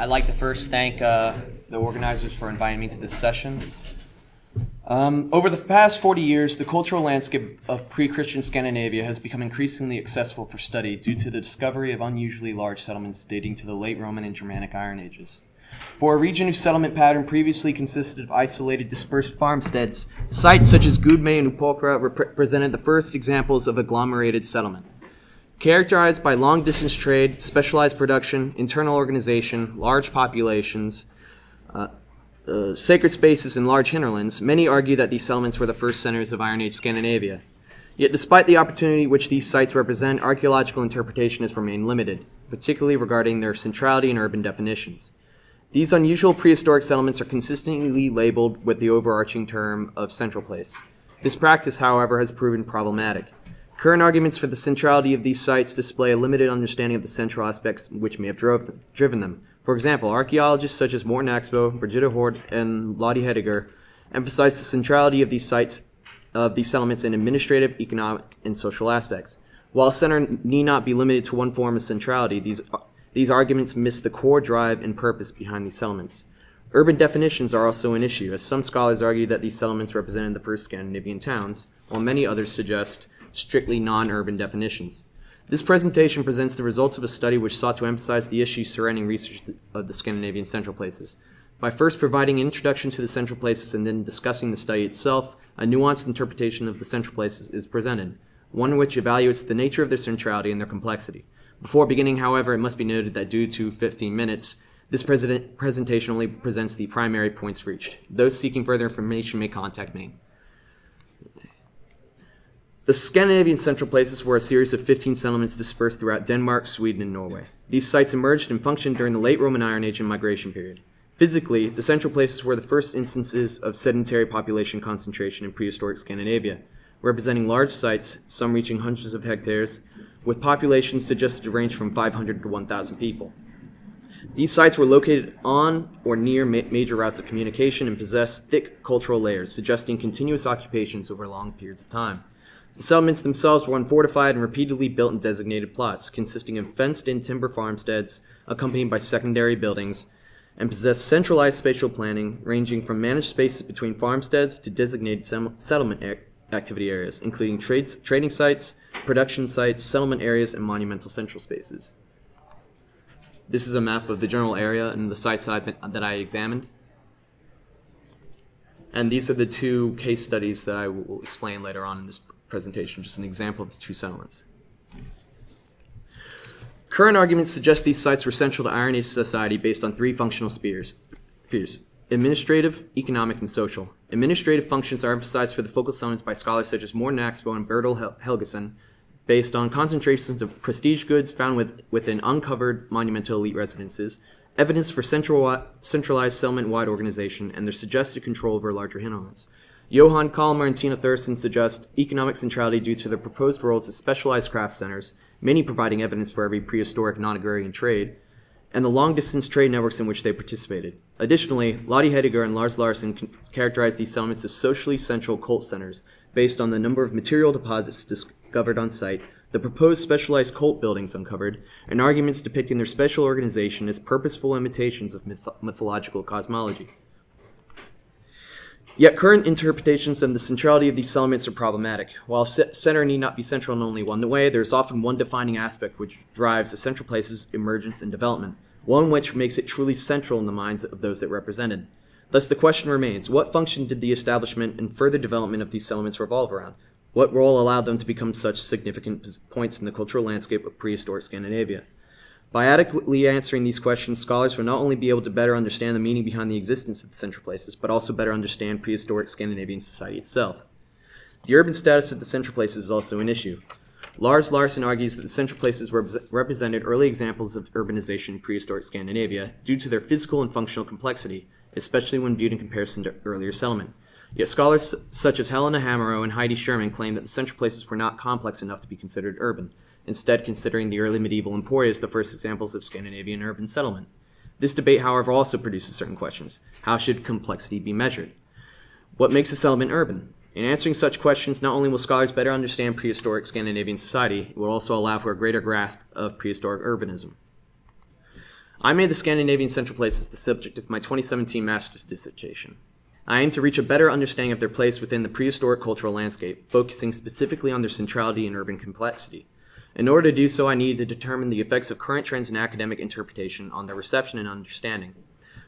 I'd like to first thank uh, the organizers for inviting me to this session. Um, over the past 40 years, the cultural landscape of pre Christian Scandinavia has become increasingly accessible for study due to the discovery of unusually large settlements dating to the late Roman and Germanic Iron Ages. For a region whose settlement pattern previously consisted of isolated, dispersed farmsteads, sites such as Gudme and Uppåkra represented the first examples of agglomerated settlement. Characterized by long distance trade, specialized production, internal organization, large populations, uh, uh, sacred spaces, and large hinterlands, many argue that these settlements were the first centers of Iron Age Scandinavia. Yet, despite the opportunity which these sites represent, archaeological interpretation has remained limited, particularly regarding their centrality and urban definitions. These unusual prehistoric settlements are consistently labeled with the overarching term of central place. This practice, however, has proven problematic. Current arguments for the centrality of these sites display a limited understanding of the central aspects which may have them, driven them. For example, archaeologists such as Morten Axboe, Birgitta Hårdh, and Lotte Hedeager emphasize the centrality of these sites of these settlements in administrative, economic, and social aspects. While center need not be limited to one form of centrality, these these arguments miss the core drive and purpose behind these settlements. Urban definitions are also an issue, as some scholars argue that these settlements represented the first Scandinavian towns, while many others suggest strictly non urban definitions. This presentation presents the results of a study which sought to emphasize the issues surrounding research of the Scandinavian central places. By first providing an introduction to the central places and then discussing the study itself, a nuanced interpretation of the central places is presented, one which evaluates the nature of their centrality and their complexity. Before beginning, however, it must be noted that due to 15 minutes, this presentation only presents the primary points reached. Those seeking further information may contact me. The Scandinavian Central Places were a series of 15 settlements dispersed throughout Denmark, Sweden, and Norway. These sites emerged and functioned during the late Roman Iron Age and migration period. Physically, the Central Places were the first instances of sedentary population concentration in prehistoric Scandinavia, representing large sites, some reaching hundreds of hectares, with populations suggested to range from 500 to 1,000 people. These sites were located on or near ma- major routes of communication and possessed thick cultural layers, suggesting continuous occupations over long periods of time. The settlements themselves were unfortified and repeatedly built in designated plots, consisting of fenced in timber farmsteads accompanied by secondary buildings, and possessed centralized spatial planning ranging from managed spaces between farmsteads to designated settlement activity areas, including trades, trading sites, production sites, settlement areas, and monumental central spaces. This is a map of the general area and the sites that, been, that I examined. And these are the two case studies that I will explain later on in this presentation, just an example of the two settlements. Current arguments suggest these sites were central to Iron Age society based on three functional spheres. spheres administrative, economic, and social. Administrative functions are emphasized for the focal settlements by scholars such as Morten Axboe and Bertil Helgesson, based on concentrations of prestige goods found with, within uncovered monumental elite residences, evidence for central, centralized settlement-wide organization, and their suggested control over larger hinterlands. Johan Callmer and Tina Thurston suggest economic centrality due to their proposed roles as specialized craft centers, many providing evidence for every prehistoric non-agrarian trade, and the long-distance trade networks in which they participated. Additionally, Lotte Hedeager and Lars Larsson characterized these settlements as socially central cult centers based on the number of material deposits discovered on site, the proposed specialized cult buildings uncovered, and arguments depicting their special organization as purposeful imitations of myth- mythological cosmology. Yet current interpretations of the centrality of these settlements are problematic. While center need not be central in only one way, there is often one defining aspect which drives a central place's emergence and development, one which makes it truly central in the minds of those that represent it. Thus the question remains, what function did the establishment and further development of these settlements revolve around? What role allowed them to become such significant points in the cultural landscape of prehistoric Scandinavia? By adequately answering these questions, scholars will not only be able to better understand the meaning behind the existence of the central places, but also better understand prehistoric Scandinavian society itself. The urban status of the central places is also an issue. Lars Larsson argues that the central places represented early examples of urbanization in prehistoric Scandinavia due to their physical and functional complexity, especially when viewed in comparison to earlier settlement. Yet scholars such as Helena Hamerow and Heidi Sherman claim that the central places were not complex enough to be considered urban, instead considering the early medieval emporia as the first examples of Scandinavian urban settlement. This debate, however, also produces certain questions. How should complexity be measured? What makes a settlement urban? In answering such questions, not only will scholars better understand prehistoric Scandinavian society, it will also allow for a greater grasp of prehistoric urbanism. I made the Scandinavian Central Places the subject of my 2017 master's dissertation. I aim to reach a better understanding of their place within the prehistoric cultural landscape, focusing specifically on their centrality and urban complexity. In order to do so, I needed to determine the effects of current trends in academic interpretation on their reception and understanding.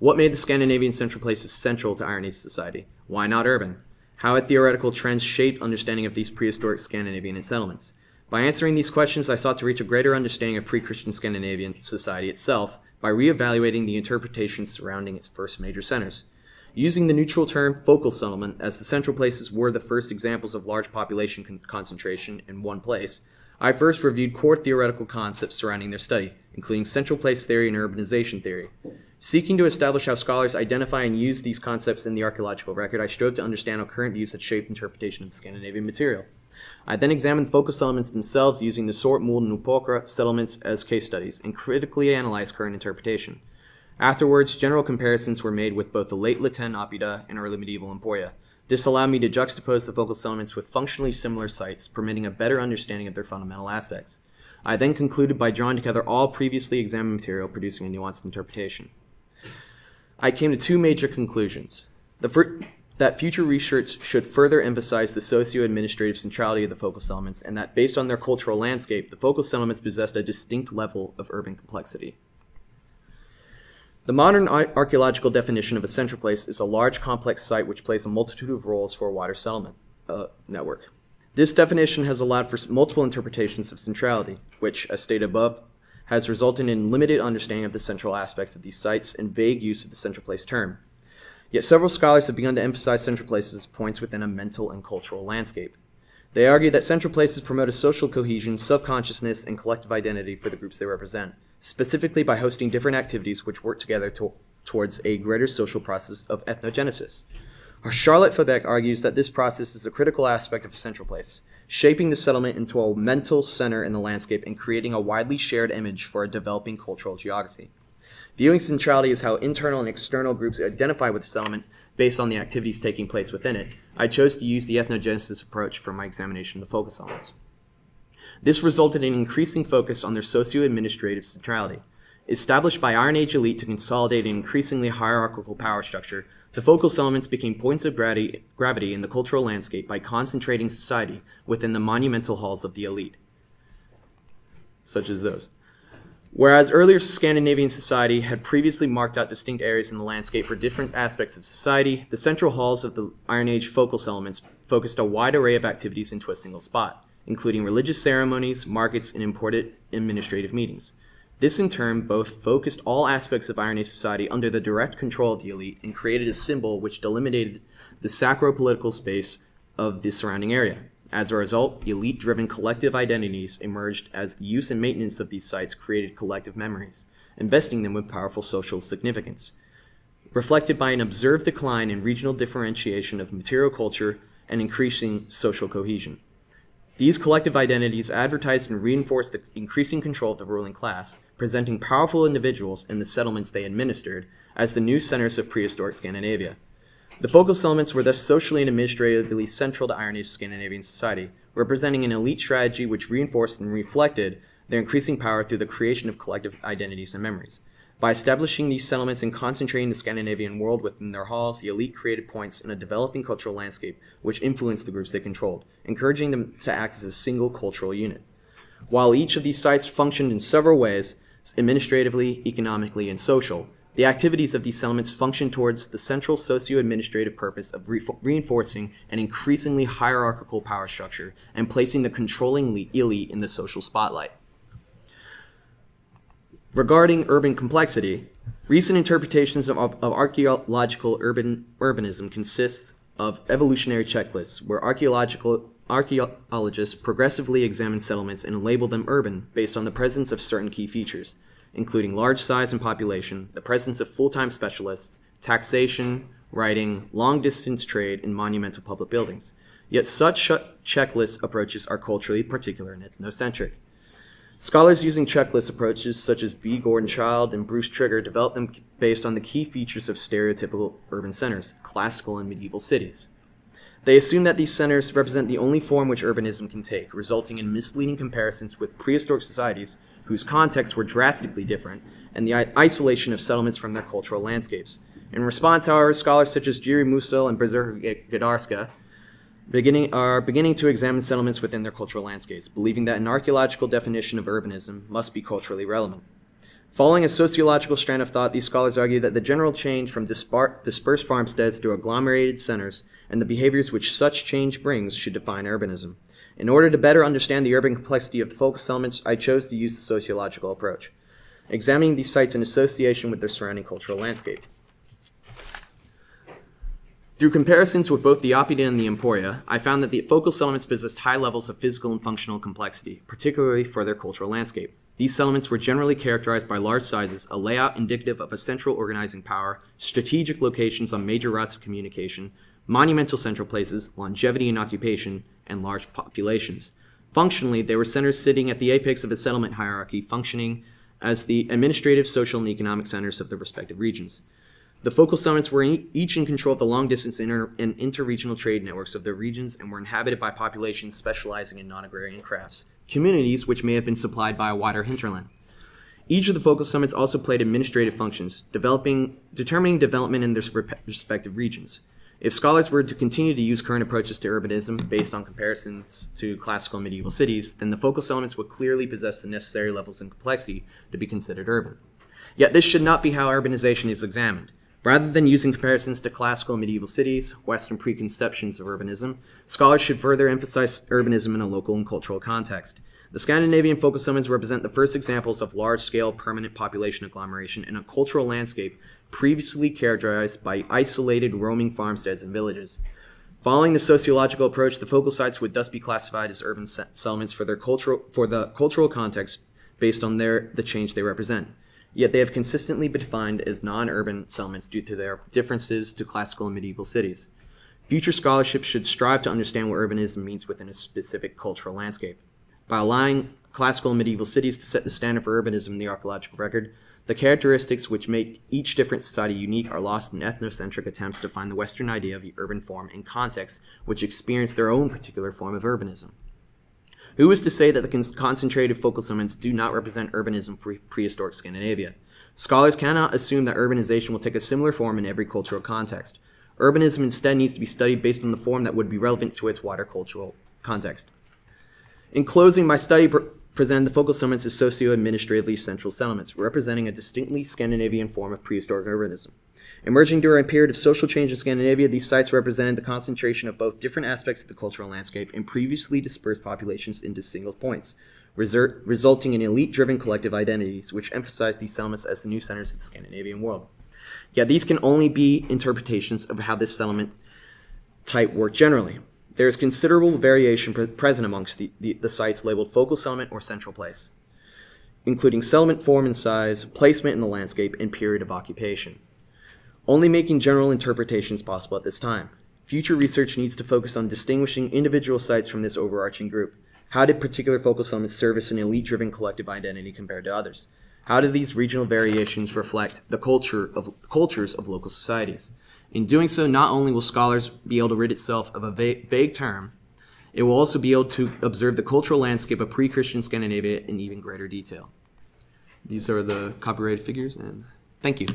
What made the Scandinavian Central Places central to Iron Age society? Why not urban? How had theoretical trends shaped understanding of these prehistoric Scandinavian settlements? By answering these questions, I sought to reach a greater understanding of pre Christian Scandinavian society itself by re-evaluating the interpretations surrounding its first major centers. Using the neutral term focal settlement, as the central places were the first examples of large population con- concentration in one place, I first reviewed core theoretical concepts surrounding their study, including central place theory and urbanization theory. Seeking to establish how scholars identify and use these concepts in the archaeological record, I strove to understand how current views had shaped interpretation of the Scandinavian material. I then examined focal settlements themselves using the Sorte Muld, and Uppåkra settlements as case studies and critically analyzed current interpretation. Afterwards, general comparisons were made with both the La Tène Oppida and early medieval Emporia. This allowed me to juxtapose the focal settlements with functionally similar sites, permitting a better understanding of their fundamental aspects. I then concluded by drawing together all previously examined material, producing a nuanced interpretation. I came to two major conclusions. The, that future research should further emphasize the socio-administrative centrality of the focal settlements, and that based on their cultural landscape, the focal settlements possessed a distinct level of urban complexity. The modern archaeological definition of a central place is a large, complex site which plays a multitude of roles for a wider settlement uh, network. This definition has allowed for multiple interpretations of centrality, which, as stated above, has resulted in limited understanding of the central aspects of these sites and vague use of the central place term. Yet several scholars have begun to emphasize central places as points within a mental and cultural landscape. They argue that central places promote a social cohesion, self-consciousness, and collective identity for the groups they represent, specifically by hosting different activities which work together to towards a greater social process of ethnogenesis. Charlotte Fabech argues that this process is a critical aspect of a central place, shaping the settlement into a mental center in the landscape and creating a widely shared image for a developing cultural geography. Viewing centrality as how internal and external groups identify with the settlement based on the activities taking place within it, I chose to use the ethnogenesis approach for my examination of the focal settlements. This resulted in increasing focus on their socio-administrative centrality. Established by Iron Age elite to consolidate an increasingly hierarchical power structure, the focal settlements became points of gravity in the cultural landscape by concentrating society within the monumental halls of the elite, such as those. Whereas earlier Scandinavian society had previously marked out distinct areas in the landscape for different aspects of society, the central halls of the Iron Age focal settlements focused a wide array of activities into a single spot, including religious ceremonies, markets, and important administrative meetings. This in turn both focused all aspects of Iron Age society under the direct control of the elite and created a symbol which delimited the sacro-political space of the surrounding area. As a result, elite driven collective identities emerged as the use and maintenance of these sites created collective memories, investing them with powerful social significance. Reflected by an observed decline in regional differentiation of material culture and increasing social cohesion. These collective identities advertised and reinforced the increasing control of the ruling class, presenting powerful individuals in the settlements they administered as the new centers of prehistoric Scandinavia. The focal settlements were thus socially and administratively central to Iron Age Scandinavian society, representing an elite strategy which reinforced and reflected their increasing power through the creation of collective identities and memories. By establishing these settlements and concentrating the Scandinavian world within their halls, the elite created points in a developing cultural landscape which influenced the groups they controlled, encouraging them to act as a single cultural unit. While each of these sites functioned in several ways, administratively, economically, and social, the activities of these settlements function towards the central socio-administrative purpose of re reinforcing an increasingly hierarchical power structure and placing the controlling elite in the social spotlight. Regarding urban complexity, recent interpretations of, of archaeological urban, urbanism consists of evolutionary checklists where archaeological archaeologists progressively examine settlements and label them urban based on the presence of certain key features – including large size and population, the presence of full-time specialists, taxation, writing, long-distance trade, and monumental public buildings. Yet such checklist approaches are culturally particular and ethnocentric. Scholars using checklist approaches such as V. Gordon Childe and Bruce Trigger developed them based on the key features of stereotypical urban centers, classical and medieval cities. They assume that these centers represent the only form which urbanism can take, resulting in misleading comparisons with prehistoric societies whose contexts were drastically different, and the isolation of settlements from their cultural landscapes. In response, however, scholars such as Jiří Musil and Břeža Gadarska beginning, are beginning to examine settlements within their cultural landscapes, believing that an archaeological definition of urbanism must be culturally relevant. Following a sociological strand of thought, these scholars argue that the general change from dispersed farmsteads to agglomerated centers and the behaviors which such change brings should define urbanism. In order to better understand the urban complexity of the focal settlements, I chose to use the sociological approach, examining these sites in association with their surrounding cultural landscape. Through comparisons with both the Oppida and the Emporia, I found that the focal settlements possessed high levels of physical and functional complexity, particularly for their cultural landscape. These settlements were generally characterized by large sizes, a layout indicative of a central organizing power, strategic locations on major routes of communication, monumental central places, longevity in occupation, and large populations. Functionally, they were centers sitting at the apex of a settlement hierarchy, functioning as the administrative, social, and economic centers of the respective regions. The focal settlements were each in control of the long distance inter- and interregional trade networks of their regions and were inhabited by populations specializing in non agrarian crafts, communities which may have been supplied by a wider hinterland. Each of the focal settlements also played administrative functions, developing, determining development in their respective regions. If scholars were to continue to use current approaches to urbanism based on comparisons to classical and medieval cities, then the focal settlements would clearly possess the necessary levels of complexity to be considered urban. Yet this should not be how urbanization is examined. Rather than using comparisons to classical and medieval cities, Western preconceptions of urbanism, scholars should further emphasize urbanism in a local and cultural context. The Scandinavian focal settlements represent the first examples of large scale permanent population agglomeration in a cultural landscape previously characterized by isolated roaming farmsteads and villages. Following the sociological approach, the focal sites would thus be classified as urban settlements for, their cultural, for the cultural context based on their, the change they represent yet they have consistently been defined as non-urban settlements due to their differences to classical and medieval cities. Future scholarship should strive to understand what urbanism means within a specific cultural landscape. By allowing classical and medieval cities to set the standard for urbanism in the archaeological record, the characteristics which make each different society unique are lost in ethnocentric attempts to find the Western idea of the urban form in contexts which experience their own particular form of urbanism. Who is to say that the concentrated focal settlements do not represent urbanism for prehistoric Scandinavia? Scholars cannot assume that urbanization will take a similar form in every cultural context. Urbanism instead needs to be studied based on the form that would be relevant to its wider cultural context. In closing, my study pr- presented the focal settlements as socio-administratively central settlements, representing a distinctly Scandinavian form of prehistoric urbanism. Emerging during a period of social change in Scandinavia, these sites represented the concentration of both different aspects of the cultural landscape and previously dispersed populations into single points, resulting in elite driven collective identities, which emphasized these settlements as the new centers of the Scandinavian world. Yet these can only be interpretations of how this settlement type worked generally. There is considerable variation pre- present amongst the, the, the sites labeled focal settlement or central place, including settlement form and size, placement in the landscape, and period of occupation only making general interpretations possible at this time. Future research needs to focus on distinguishing individual sites from this overarching group. How did particular focal settlements service an elite driven collective identity compared to others? How do these regional variations reflect the culture of cultures of local societies? In doing so, not only will scholars be able to rid itself of a vague, vague term, it will also be able to observe the cultural landscape of pre-Christian Scandinavia in even greater detail. These are the copyrighted figures, and thank you.